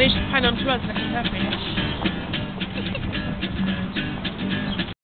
nicht Pine und Tours, das ist perfekt.